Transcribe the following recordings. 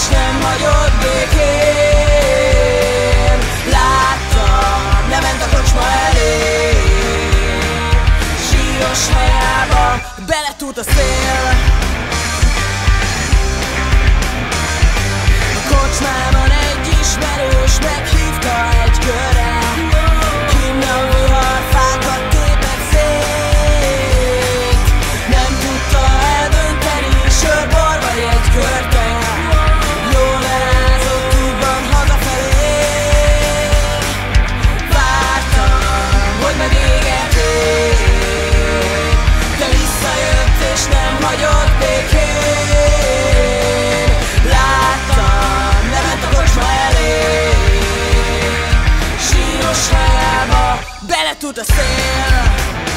és nem hagyott békén. Láttam, nem ment a kocsma elé. Síros hajába beletúrt a szél. bele tud a szél.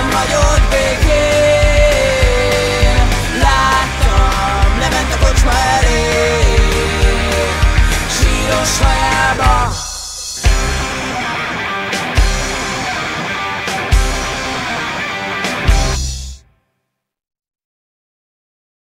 nem vagyok békén. Láttam, lement a kocsma elé.